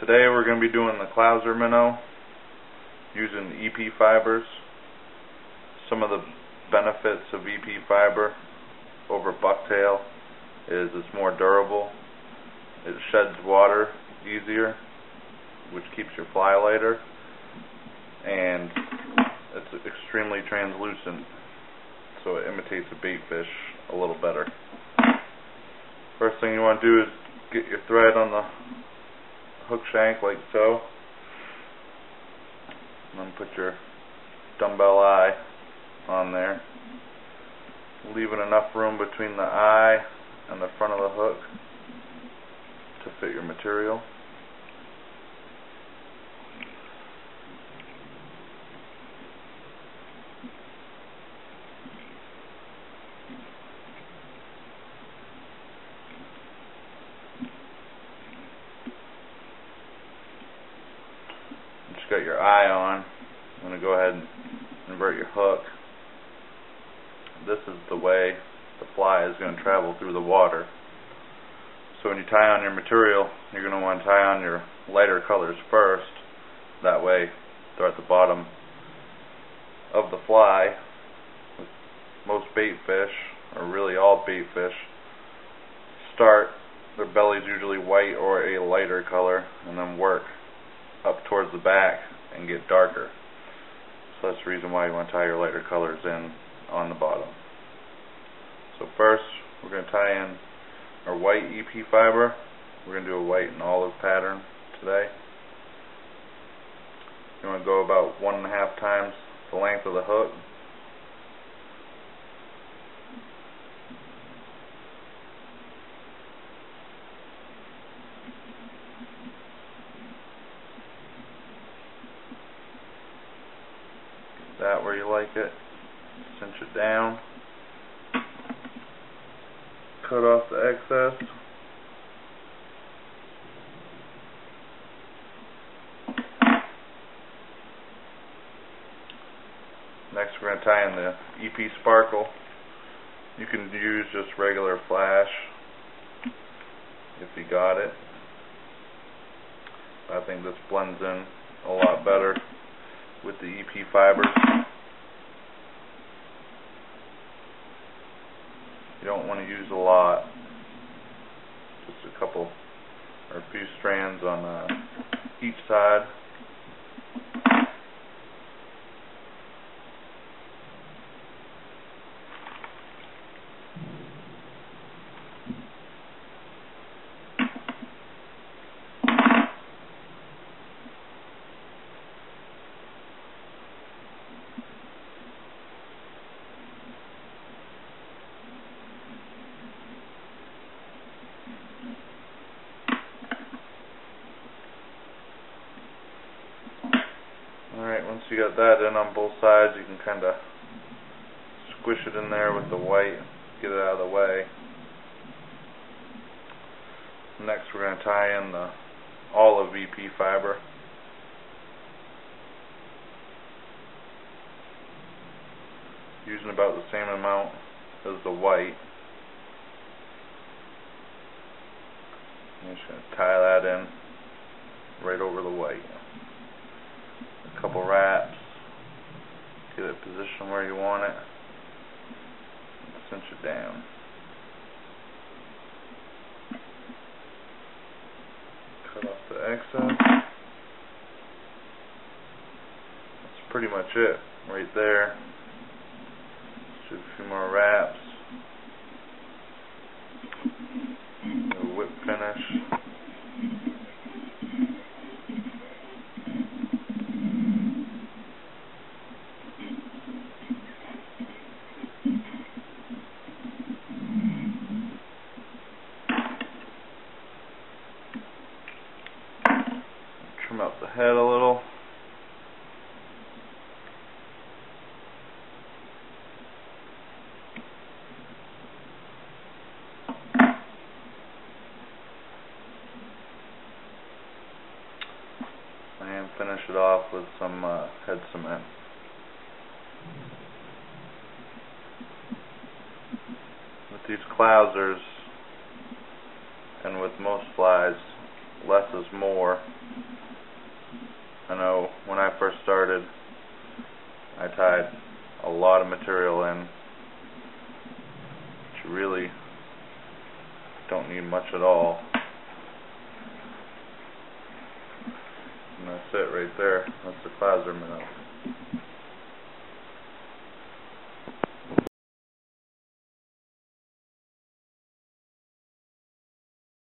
Today we're going to be doing the Clouser minnow using EP fibers. Some of the benefits of EP fiber over bucktail is it's more durable, it sheds water easier, which keeps your fly lighter, and it's extremely translucent, so it imitates a bait fish a little better. First thing you want to do is get your thread on the hook shank like so. And then put your dumbbell eye on there. Leaving enough room between the eye and the front of the hook to fit your material. got eye on, I'm going to go ahead and invert your hook. This is the way the fly is going to travel through the water. So when you tie on your material, you're going to want to tie on your lighter colors first. That way they're at the bottom of the fly. Most bait fish, or really all bait fish, start, their belly's usually white or a lighter color, and then work up towards the back and get darker. So that's the reason why you want to tie your lighter colors in on the bottom. So first, we're going to tie in our white EP fiber. We're going to do a white and olive pattern today. You want to go about one and a half times the length of the hook that where you like it. Cinch it down. Cut off the excess. Next we're going to tie in the EP Sparkle. You can use just regular flash if you got it. I think this blends in a lot better with the EP fibers. Don't want to use a lot, just a couple or a few strands on uh, each side. You got that in on both sides, you can kind of squish it in there with the white, get it out of the way. Next we're going to tie in the olive EP fiber. Using about the same amount as the white. I'm just going to tie that in right over the white a couple wraps, get it positioned where you want it, cinch it down. Cut off the excess. That's pretty much it right there. Do a few more wraps. whip finish. trim up the head a little. And finish it off with some uh, head cement. With these clousers and with most flies, less is more. I know when I first started, I tied a lot of material in, but you really don't need much at all. And that's it right there. That's the Clouser minnow.